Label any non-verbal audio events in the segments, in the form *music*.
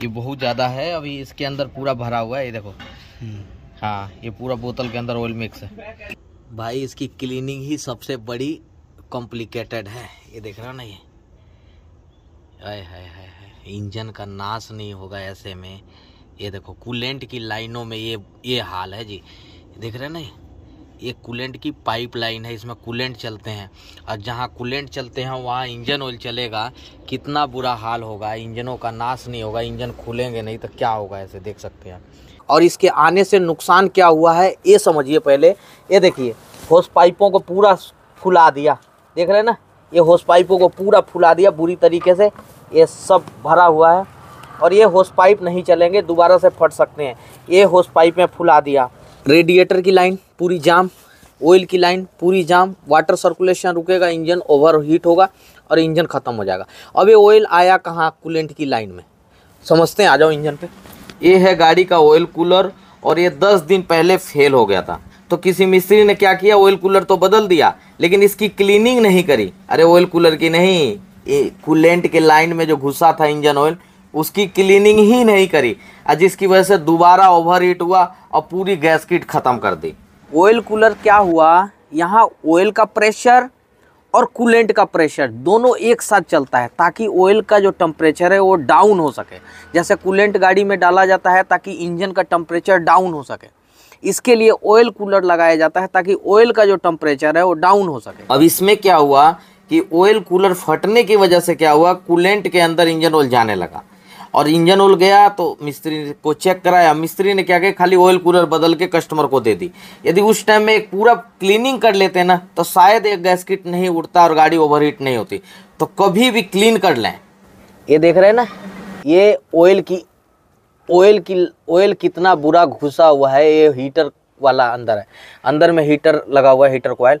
ये बहुत ज़्यादा है अभी इसके अंदर पूरा भरा हुआ है ये देखो। हाँ ये पूरा बोतल के अंदर ऑयल मिक्स है। भाई इसकी क्लीनिंग ही सबसे बड़ी कॉम्प्लिकेटेड है। ये देख रहे हो ना ये? आय हाय हाय हाय इंजन का नाश नहीं होगा ऐसे में। ये देखो कूलेंट की लाइनों में ये ये हाल है जी। देख रहे हैं ना ये? ये कूलेंट की पाइप लाइन है, इसमें कूलेंट चलते हैं। और जहाँ कूलेंट चलते हैं, वहाँ इंजन ऑयल चलेगा। कितना बुरा हाल होगा, इंजनों का नाश नहीं होगा, इंजन खुलेंगे नहीं तो क्या होगा ऐसे देख सकते हैं। और इसके आने से नुकसान क्या हुआ है, ये समझिए पहले। ये देखिए, होस पाइपों को पूरा फुला दिया। देख रहे हैं ना? ये होस पाइपों को पूरा फुला दिया बुरी तरीके से। ये सब भरा हुआ है। और ये होस पाइप नहीं चलेंगे, दोबारा से फट सकते हैं। ये होस पाइप में फुला दिया। रेडिएटर की लाइन, पूरी जाम ऑयल की लाइन, पूरी जाम वाटर सर्कुलेशन रुकेगा इंजन ओवर हीट होगा और इंजन ख़त्म हो जाएगा। अब ये ऑयल आया कहाँ? कूलेंट की लाइन में। समझते हैं? आ जाओ इंजन पे। ये है गाड़ी का ऑयल कूलर और ये दस दिन पहले फेल हो गया था। तो किसी मिस्त्री ने क्या किया? ऑयल कूलर तो बदल दिया, लेकिन इसकी क्लीनिंग नहीं करी। अरे ऑयल कूलर की नहीं कूलेंट के लाइन में जो घुसा था इंजन ऑयल उसकी क्लीनिंग ही नहीं करी। और जिसकी वजह से दोबारा ओवर हीट हुआ और पूरी गैस किट ख़त्म कर दी। ऑयल कूलर क्या हुआ? यहाँ ऑयल का प्रेशर और कूलेंट का प्रेशर दोनों एक साथ चलता है ताकि ऑयल का जो टेम्परेचर है वो डाउन हो सके। जैसे कूलेंट गाड़ी में डाला जाता है ताकि इंजन का टेम्परेचर डाउन हो सके। इसके लिए ऑयल कूलर लगाया जाता है ताकि ऑयल का जो टेम्परेचर है वो डाउन हो सके। अब इसमें क्या हुआ कि ऑयल कूलर फटने की वजह से क्या हुआ? कूलेंट के अंदर इंजन ऑयल जाने लगा। और इंजन ऑयल गया तो मिस्त्री को चेक कराया। मिस्त्री ने क्या किया? खाली ऑयल कूलर बदल के कस्टमर को दे दी। यदि उस टाइम में एक पूरा क्लीनिंग कर लेते ना तो शायद एक गैस किट नहीं उड़ता और गाड़ी ओवरहीट नहीं होती। तो कभी भी क्लीन कर लें। ये देख रहे हैं ना? ये ऑयल की ऑयल की ऑयल कितना बुरा घुसा हुआ है। ये हीटर वाला अंदर है। अंदर में हीटर लगा हुआ है हीटर कोयल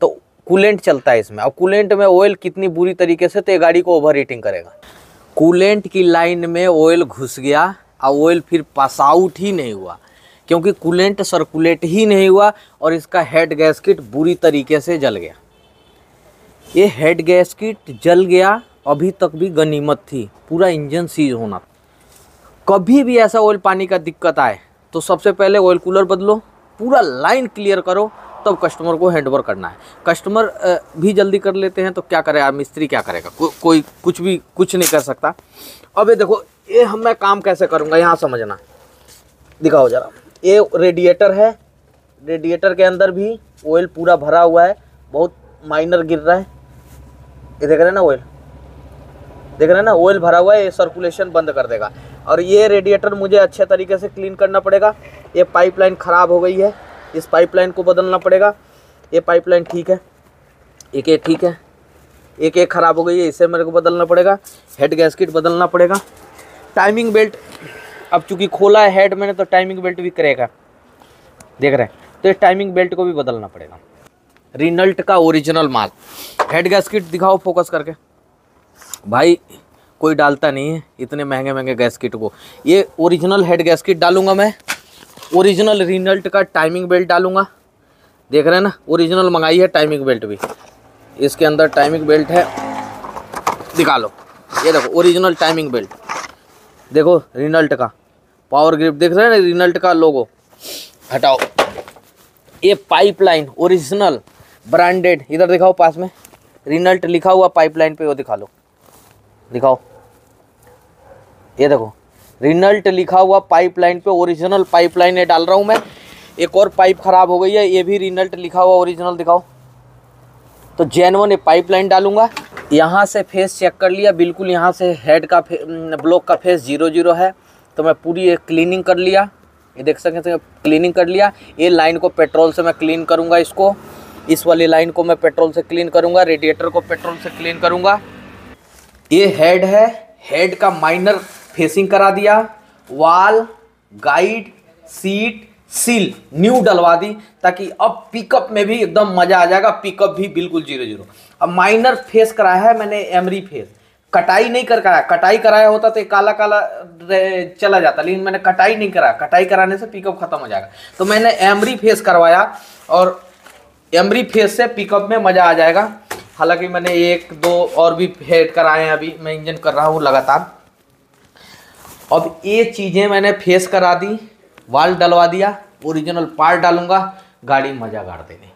तो कूलेंट चलता है इसमें। और कूलेंट में ऑयल कितनी बुरी तरीके से तो ये गाड़ी को ओवर हीटिंग करेगा। कूलेंट की लाइन में ऑयल घुस गया और ऑयल फिर पास आउट ही नहीं हुआ। क्योंकि कूलेंट सर्कुलेट ही नहीं हुआ और इसका हेड गैसकिट बुरी तरीके से जल गया। ये हेड गैसकिट जल गया, अभी तक भी गनीमत थी, पूरा इंजन सीज होना कभी भी ऐसा ऑयल पानी का दिक्कत आए तो सबसे पहले ऑयल कूलर बदलो, पूरा लाइन क्लियर करो तब कस्टमर को हैंड ओवर करना है। कस्टमर भी जल्दी कर लेते हैं तो क्या करे? यार मिस्त्री क्या करेगा? को, कोई कुछ भी कुछ नहीं कर सकता। अब ये देखो ये हम मैं काम कैसे करूँगा? यहाँ समझना। दिखाओ जरा। ये रेडिएटर है। रेडिएटर के अंदर भी ऑयल पूरा भरा हुआ है। बहुत माइनर गिर रहा है। ये देख रहे हैं ना ऑयल देख रहे हैं ना? ऑयल भरा हुआ है ये सर्कुलेशन बंद कर देगा। और ये रेडिएटर मुझे अच्छे तरीके से क्लीन करना पड़ेगा। ये पाइपलाइन ख़राब हो गई है। इस पाइपलाइन को बदलना पड़ेगा। ये पाइपलाइन ठीक है। एक एक ठीक है। एक एक ख़राब हो गई है, इसे मेरे को बदलना पड़ेगा। हेड गैसकिट बदलना पड़ेगा। टाइमिंग बेल्ट अब चूँकि खोला है हेड मैंने तो टाइमिंग बेल्ट भी करेगा। देख रहे हैं? तो इस टाइमिंग बेल्ट को भी बदलना पड़ेगा। रिनल्ट का ओरिजिनल माल। हेड गैसकिट दिखाओ फोकस करके। भाई, कोई डालता नहीं है इतने महँगे महँगे गैसकिट को। ये ओरिजिनल हेड गैसकिट डालूँगा मैं। ओरिजिनल रिनल्ट का टाइमिंग बेल्ट डालूँगा। देख रहे हैं ना, ओरिजिनल मंगाई है टाइमिंग बेल्ट भी। इसके अंदर टाइमिंग बेल्ट है दिखा लो ये देखो, ओरिजिनल टाइमिंग बेल्ट देखो, रिनल्ट का। पावर ग्रिप देख रहे हैं ना, रिनल्ट का लोगो हटाओ। ये पाइपलाइन ओरिजिनल ब्रांडेड इधर दिखाओ पास में। रिनल्ट लिखा हुआ पाइपलाइन पे, वो दिखा लो। दिखाओ। ये देखो रिनल्ट लिखा हुआ पाइपलाइन पे, ओरिजिनल पाइपलाइन ये डाल रहा हूँ मैं। एक और पाइप खराब हो गई है, ये भी रिनल्ट लिखा हुआ ओरिजिनल दिखाओ। तो जेनवन ये पाइपलाइन डालूँगा। यहाँ से फेस चेक कर लिया, बिल्कुल यहाँ से हेड का ब्लॉक का फेस ज़ीरो ज़ीरो है। तो मैं पूरी क्लीनिंग कर लिया। ये देख सकते हैं, क्लीनिंग कर लिया। ये लाइन को पेट्रोल से मैं क्लीन करूँगा इसको। इस वाली लाइन को मैं पेट्रोल से क्लीन करूँगा, रेडिएटर को पेट्रोल से क्लीन करूँगा। ये हेड है, हेड का माइनर फेसिंग करा दिया, वाल गाइड सीट सील न्यू डलवा दी, ताकि अब पिकअप में भी एकदम मज़ा आ जाएगा पिकअप भी बिल्कुल ज़ीरो ज़ीरो अब माइनर फेस कराया है मैंने एमरी फेस कटाई नहीं कर कराया। कटाई कराया होता तो काला काला चला जाता, लेकिन मैंने कटाई नहीं कराया। कटाई कराने से पिकअप खत्म हो जाएगा। तो मैंने एमरी फेस करवाया, और एमरी फेस से पिकअप में मज़ा आ जाएगा। हालाँकि मैंने एक, दो और भी हेड कराए हैं अभी, मैं इंजन कर रहा हूँ लगातार। अब ये चीज़ें मैंने फेस करा दी वाल डलवा दिया ओरिजिनल पार्ट डालूँगा गाड़ी मज़ा गाड़ देनी।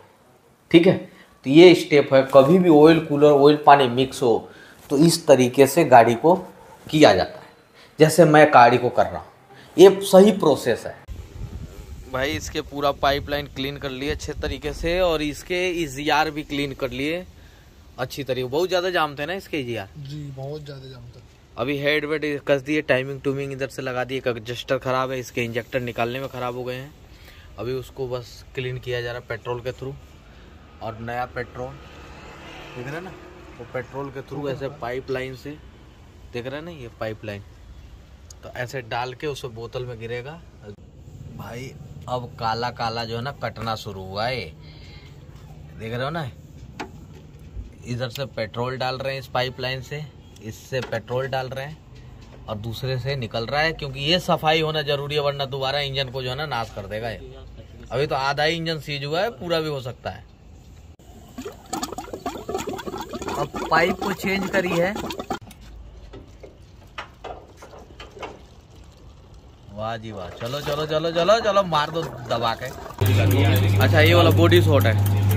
ठीक है? तो ये स्टेप है कभी भी ऑयल कूलर ऑयल पानी मिक्स हो तो इस तरीके से गाड़ी को किया जाता है। जैसे मैं गाड़ी को कर रहा हूँ। ये सही प्रोसेस है। भाई इसके पूरा पाइपलाइन क्लीन कर लिए अच्छे तरीके से और इसके इजियार भी क्लीन कर लिए। अच्छी तरीके बहुत ज़्यादा जाम थे ना इसके इजियार जी बहुत ज़्यादा जाम था अभी हेड वेड कस दिए टाइमिंग टूमिंग इधर से लगा दिए एडजस्टर खराब है, इसके इंजेक्टर निकालने में खराब हो गए हैं। अभी उसको बस क्लीन किया जा रहा है पेट्रोल के थ्रू और नया पेट्रोल देख रहे ना? वो पेट्रोल के थ्रू ऐसे पाइपलाइन से, देख रहे हैं ना ये पाइपलाइन तो ऐसे डाल के उसे बोतल में गिरेगा। भाई, अब काला काला जो है ना, कटना शुरू हुआ है। देख रहे हो ना? इधर से पेट्रोल डाल रहे हैं इस पाइपलाइन से। इससे पेट्रोल डाल रहे हैं और दूसरे से निकल रहा है क्योंकि ये सफ़ाई होना ज़रूरी है वरना दोबारा इंजन को जो है ना नाश कर देगा ये। अभी तो आधा ही इंजन सीज हुआ है पूरा भी हो सकता है। अब पाइप को चेंज करी है। वाह जी वाह चलो चलो चलो चलो चलो मार दो दबा के। अच्छा ये वाला बॉडी शॉट है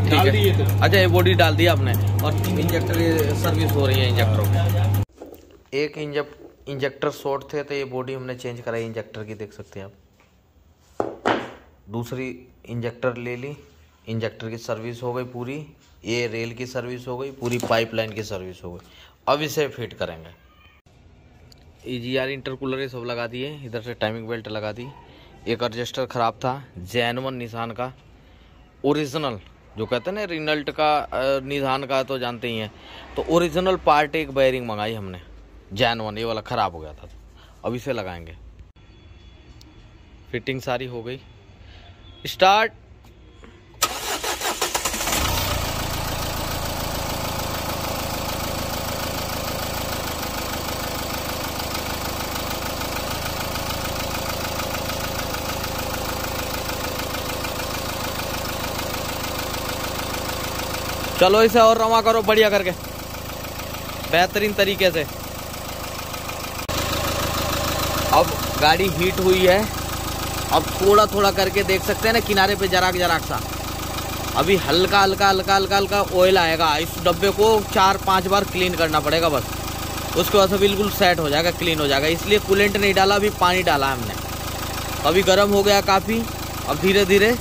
ठीक है। अच्छा ये बॉडी डाल दिया आपने और इंजेक्टर सर्विस हो रही है इंजेक्टरों की। एक इंजेक्ट इंजेक्टर शॉर्ट थे तो ये बॉडी हमने चेंज कराई इंजेक्टर की देख सकते हैं आप। दूसरी इंजेक्टर ले ली इंजेक्टर की सर्विस हो गई पूरी, ये रेल की सर्विस हो गई, पूरी पाइपलाइन की सर्विस हो गई। अब इसे फिट करेंगे। ई जी आर इंटरकूलर ये सब लगा दिए, इधर से टाइमिंग बेल्ट लगा दी। एक एडजस्टर ख़राब था जैन वन निशान का। ओरिजिनल जो कहते हैं ना रिनल्ट का निशान का तो जानते ही हैं। तो ओरिजिनल पार्ट एक बैरिंग मंगाई हमने। जैन वन, ये वाला ख़राब हो गया था। अब इसे लगाएँगे। फिटिंग सारी हो गई। स्टार्ट चलो इसे और रवा करो, बढ़िया करके। बेहतरीन तरीके से। अब गाड़ी हीट हुई है। अब थोड़ा थोड़ा करके देख सकते हैं ना, किनारे पे जराक जराक सा। अभी हल्का हल्का हल्का हल्का हल्का ऑयल आएगा। इस डब्बे को चार पाँच बार क्लीन करना पड़ेगा बस। उसके बाद बिल्कुल सेट हो जाएगा क्लीन हो जाएगा। इसलिए कूलेंट नहीं डाला, अभी पानी डाला हमने। अभी गर्म हो गया काफ़ी। अब धीरे धीरे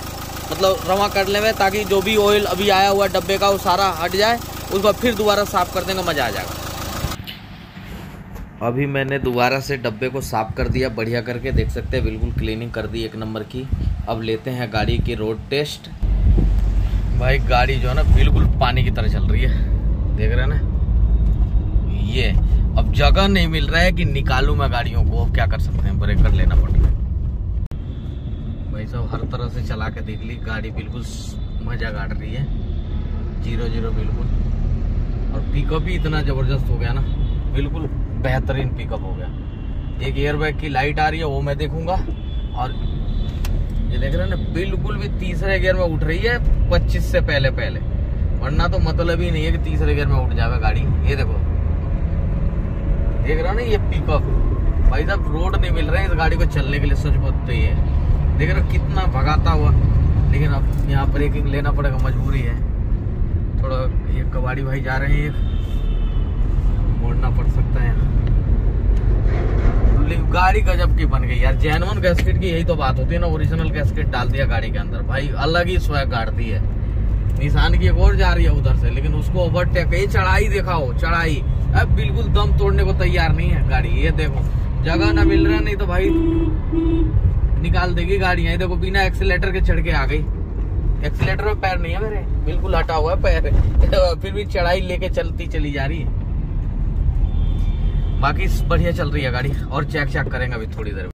मतलब रवा कर लेंगे ताकि जो भी ऑयल अभी आया हुआ डब्बे का, वो सारा हट जाए। उसके बाद फिर दोबारा साफ़ कर देंगे मज़ा आ जाएगा। अभी मैंने दोबारा से डब्बे को साफ़ कर दिया, बढ़िया करके, देख सकते हैं, बिल्कुल क्लीनिंग कर दी एक नंबर की। अब लेते हैं गाड़ी की रोड टेस्ट भाई, गाड़ी जो है ना, बिल्कुल पानी की तरह चल रही है। देख रहे हैं ना? ये, अब जगह नहीं मिल रहा है कि निकालूं मैं गाड़ियों को। अब क्या कर सकते हैं? ब्रेक कर लेना पड़ रहा है। भाई साहब, हर तरह से चला के देख ली, गाड़ी बिल्कुल मज़ा काट रही है। ज़ीरो ज़ीरो बिल्कुल। और पिकअप भी इतना ज़बरदस्त हो गया ना, बिल्कुल बेहतरीन पिकअप हो गया। एक एयरबैग की लाइट आ रही है, वो मैं देखूँगा। और ये देख रहे हैं ना, बिल्कुल भी तीसरे गियर में उठ रही है, पच्चीस से पहले पहले। वरना तो मतलब ही नहीं है कि तीसरे गियर में उठ जाएगा गाड़ी। ये देखो। देख रहे हो ना ये पिकअप भाई साहब रोड नहीं मिल रहे हैं इस गाड़ी को चलने के लिए, सच बोलते ही है। देख रहे हो कितना भगाता हुआ। लेकिन अब यहाँ ब्रेकिंग लेना पड़ेगा, मजबूरी है। थोड़ा ये कबाड़ी भाई जा रहे हैं एक मोड़ना पड़ सकता है यहाँ लेकिन गाड़ी गजब की बन गई यार। जैनवन गैस्केट की यही तो बात होती है ना ओरिजिनल गैस्केट डाल दिया गाड़ी के अंदर। भाई, अलग ही स्वैग गाड़ती है। निशान की एक और जा रही है उधर से, लेकिन उसको ओवरटेक ये चढ़ाई देखा हो चढ़ाई। अब बिल्कुल दम तोड़ने को तैयार नहीं है गाड़ी, ये देखो। जगह ना मिल रहा, नहीं तो भाई, निकाल देगी गाड़ी। ये देखो, बिना एक्सीटर के चढ़ के आ गई। एक्सीटर में पैर नहीं है मेरे, बिल्कुल हटा हुआ है पैर। *laughs* फिर भी चढ़ाई लेके चलती चली जा रही है। बाकी बढ़िया चल रही है गाड़ी और चेक चेक करेंगे अभी थोड़ी देर